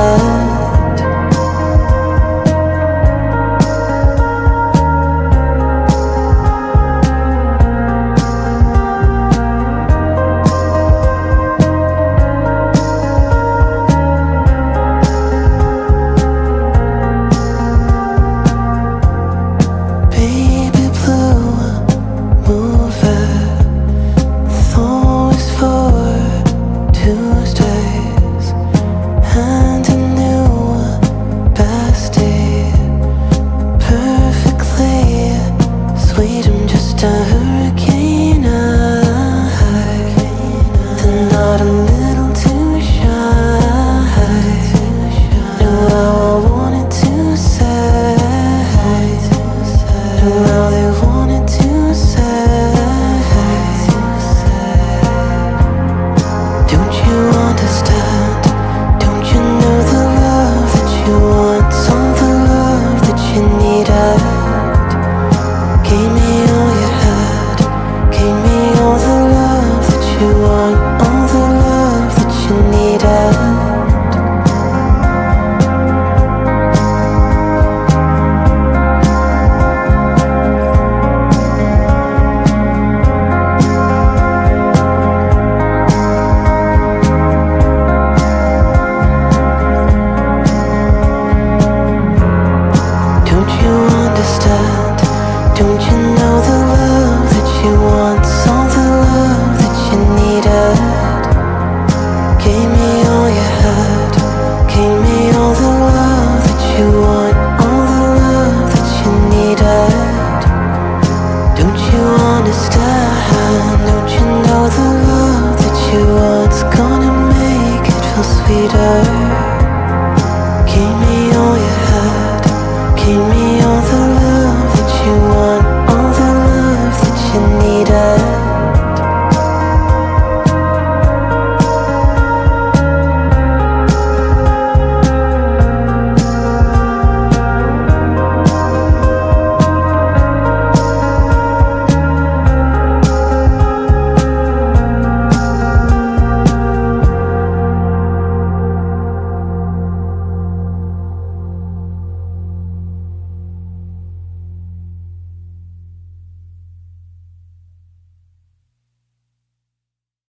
love. Keep me all you had, keep me all the love that you want.